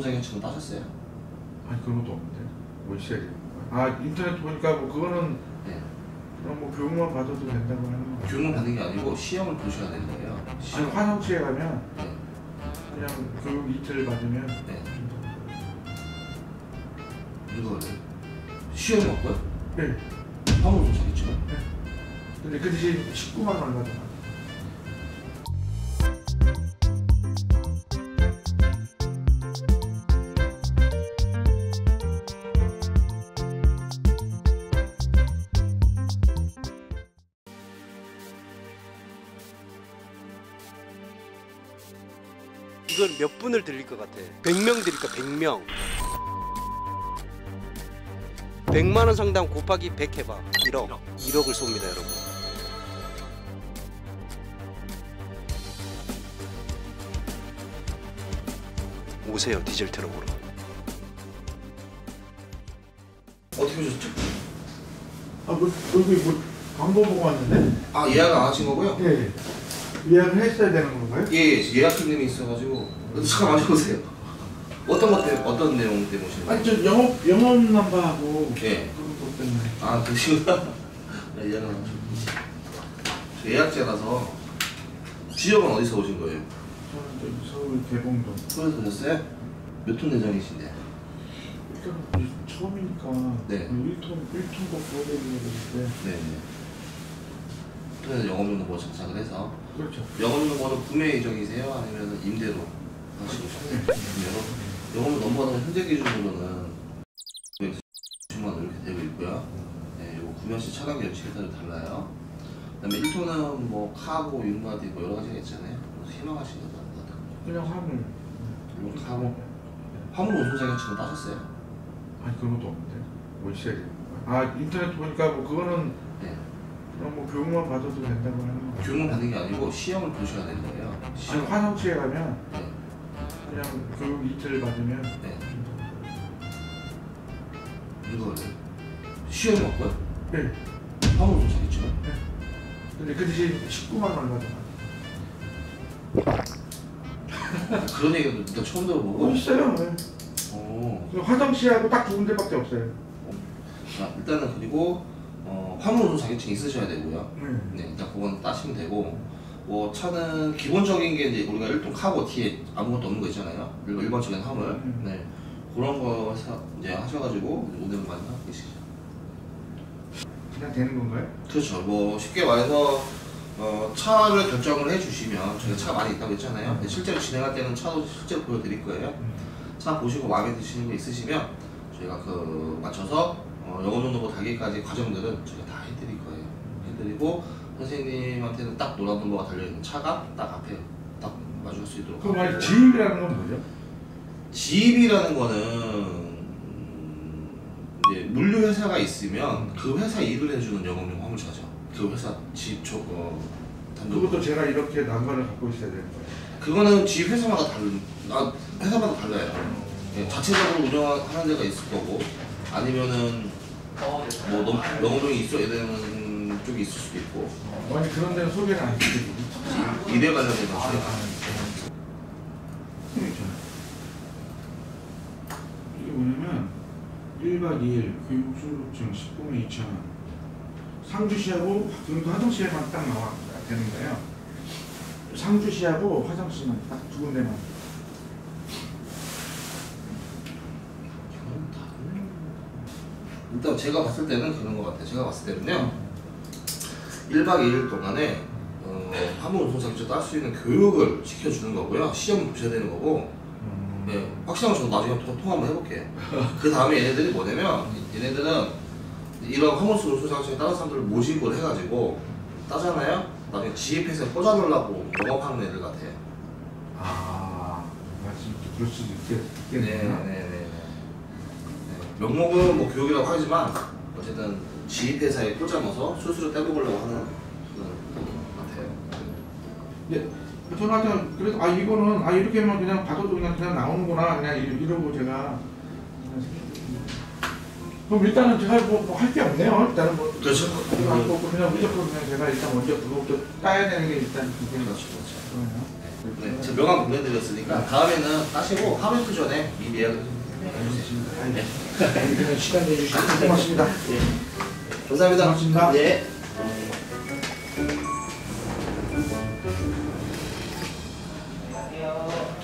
자격증은 따셨어요? 아니 그런 것도 없는데 뭐 있어야 되는 거야? 아 인터넷 보니까 뭐 그거는 네. 그냥 뭐 교육만 받아도 된다고 하는 거. 교육만 받는 게 아니고 시험을 보셔야 되는 거예요. 아니 시험. 화성시에 가면 네. 그냥 교육 이틀 받으면 네. 이거를 시험이 없고요? 네. 화물 노동 자격증은? 근데 그 대신 19만 원 받아. 이건 몇 분을 드릴 것 같아? 100명 드릴까? 100명. 100만 원 상당 곱하기 100 해봐. 1억. 1억을 쏩니다, 여러분. 오세요, 디젤 트럭으로. 어떻게 오셨죠? 아뭐 여기 뭐 광고 보고 왔는데? 아 예약 안 하신 거고요? 예. 예약을 했어야 되는 건가요? 예, 예 예약 손님이 있어가지고 잠깐 마셔보세요. 어떤 것 때문에 어떤 내용 때문에 아니 거예요? 저 영업 영업 남바하고 예. 그런 것 때문에. 아 그러시구나. 네, 예약을 안. 저 예약제라서 지역은 어디서 오신 거예요? 저는 서울 개봉동. 서울에서 오셨어요? 몇톤 내장이신데? 일단 처음이니까 네. 1톤 1톤 거 보여드리는 건데 네 네. 통해서 영업용도보 장착을 해서 그렇죠. 영업용도보는 구매 예정이세요? 아니면 임대로 하시고? 임대로? 영업용 넘버는 현재 기준으로는 10만 원 이렇게 되고 있고요. 네, 이거 구매하신 차량 연식에 따라 달라요. 그다음에 1톤은 뭐 카고, 융바디 뭐 여러 가지가 있잖아요. 그래서 희망하시는 거 같아요. 그냥 화물. 이거 카고, 화물 운송 자격증은 따셨어요? 아니 그런 것도 없는데 되는 거야? 아 인터넷 보니까 뭐 그거는 네. 그냥 뭐 교육만 받아도 된다고 하는 거. 교육을 받는 게 아니고 시험을 보셔야 되는 거예요. 아니 시험. 화성시에 가면 네. 그냥 교육 이틀 받으면 네. 이거를 시험이 없고요? 네. 화물 운송 자격증은? 근데 그 대신 19만 원 받아. 그런 얘기도 일단 처음 뭐 들어보고 있어요? 네. 어, 그 화성시하고 딱 두 군데밖에 없어요. 자, 일단은 그리고 어, 화물 운송 자격증 있으셔야 되고요. 네. 네, 일단 그건 따시면 되고 뭐 차는 기본적인 게 이제 우리가 1톤 카고 뒤에 아무것도 없는 거 있잖아요. 일- 일반적인 화물. 음. 네. 그런 거 사, 이제 하셔가지고 운행을 많이 하고 계시죠. 그냥 되는 건가요? 그렇죠. 뭐 쉽게 말해서 어, 차를 결정을 해주시면 저희가 차가 많이 있다고 했잖아요. 근데 실제로 진행할 때는 차도 실제로 보여드릴 거예요. 차 보시고 마음에 드시는 거 있으시면 저희가 그 맞춰서 어, 영업 정도 달기까지 과정들은 저희가 다 해드릴 거예요. 해드리고 선생님한테는 딱 노란 넘버가 달려있는 차가 딱 앞에 딱 마주할 수 있도록 그말 하고. 지입이라는 건 뭐죠? 지입이라는 거는 음, 이제 물류 회사가 있으면 그 회사 일을 해주는 영업용 화물차죠. 그 회사 지입 조 어, 단독 그것도 제가 이렇게 난관을 갖고 있어야 되는 거예요. 그거는 지입 회사마다 다른 아, 회사마다 달라요. 예, 자체적으로 운영하는 데가 있을 거고 아니면은 뭐 너무 영업용이 있어야 되는 쪽이 있을 수도 있고. 아니 그런 데는 소개를 안 시켜주고. 일에 관련된 아, 것이 이게 뭐냐면 1박 2일 교육 수료증 19만 2천 원. 상주시하고 경기도 화성시에만 딱 나와 되는 거예요. 상주시하고 화성시만 딱 두 군데만 일단 제가 봤을 때는 그런 것 같아요. 제가 봤을 때는요 1박 2일 동안에 어, 운송 자격증 딸수 있는 교육을 시켜주는 거고요. 시험을 보셔야 되는 거고 네, 확실한 건 저도 나중에 통, 통화 한번 해볼게요. 그 다음에 얘네들이 뭐냐면 얘네들은 이런 화물 운송 자격증에 다른 사람들을 모집을 해가지고 따잖아요. 나중에 지입해서 꽂아놓으려고 영업하는 애들 같아요. 아 맞지 그럴 수도 있겠, 네, 네, 있겠네요 네, 네. 네. 명목은 뭐 교육이라고 하지만 어쨌든 지입회사에 꽂아넣어서 수수료 떼먹으려고 하는 그런 것 같아요. 네, 저는 하여튼 그래서 아 이거는 아 이렇게 하면 그냥 받아도 그냥 그냥 나오는구나 그냥 이- 이러고 제가 그냥. 그럼 일단은 제가 뭐할 게 없네요 일단은 뭐 그렇죠. 안 뽑고 그냥 무조건 그냥 제가 일단 먼저 그거부터 따야 되는 게 일단 그게 그렇죠, 그렇죠. 네. 네, 저 명함 보내드렸으니까 다음에는 따시고 하루 이틀 전에 미리 예약을 시간 내주셔서 고맙습니다. 감사합니다. 고맙습니다. 네. 안녕.